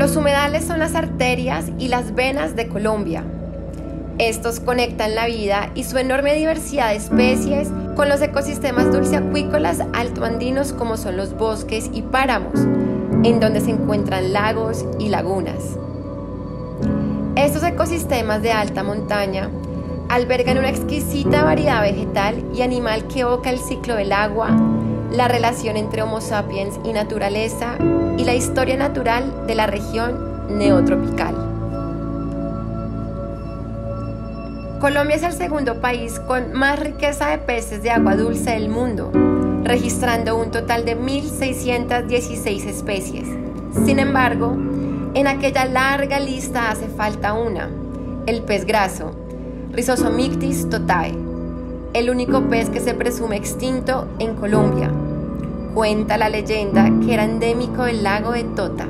Los humedales son las arterias y las venas de Colombia. Estos conectan la vida y su enorme diversidad de especies con los ecosistemas dulceacuícolas altoandinos como son los bosques y páramos, en donde se encuentran lagos y lagunas. Estos ecosistemas de alta montaña albergan una exquisita variedad vegetal y animal que evoca el ciclo del agua, la relación entre Homo sapiens y naturaleza y la historia natural de la región neotropical. Colombia es el segundo país con más riqueza de peces de agua dulce del mundo, registrando un total de 1.616 especies. Sin embargo, en aquella larga lista hace falta una, el pez graso, Rhizosomictis totae, el único pez que se presume extinto en Colombia. Cuenta la leyenda que era endémico del lago de Tota.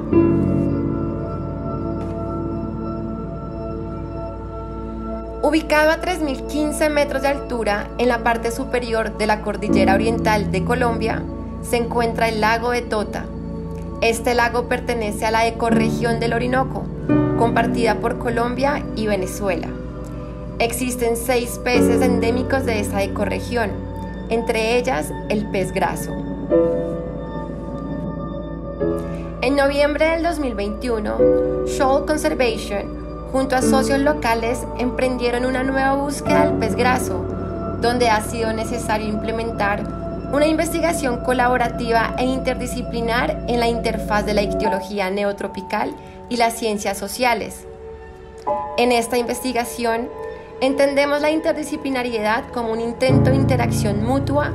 Ubicado a 3.015 metros de altura en la parte superior de la cordillera oriental de Colombia, se encuentra el lago de Tota. Este lago pertenece a la ecorregión del Orinoco, compartida por Colombia y Venezuela. Existen seis peces endémicos de esta ecorregión, entre ellas el pez graso. En noviembre del 2021, Shoal Conservation junto a socios locales emprendieron una nueva búsqueda del pez graso, donde ha sido necesario implementar una investigación colaborativa e interdisciplinar en la interfaz de la ictiología neotropical y las ciencias sociales. En esta investigación, Entendemos la interdisciplinariedad como un intento de interacción mutua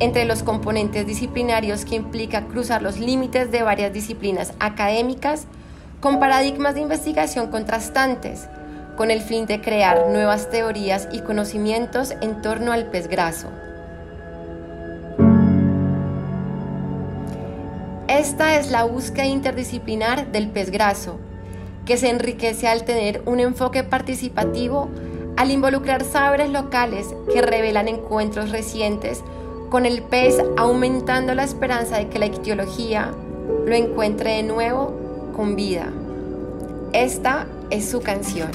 entre los componentes disciplinarios que implica cruzar los límites de varias disciplinas académicas con paradigmas de investigación contrastantes, con el fin de crear nuevas teorías y conocimientos en torno al pez graso. Esta es la búsqueda interdisciplinar del pez graso, que se enriquece al tener un enfoque participativo al involucrar saberes locales que revelan encuentros recientes con el pez, aumentando la esperanza de que la ictiología lo encuentre de nuevo con vida. Esta es su canción.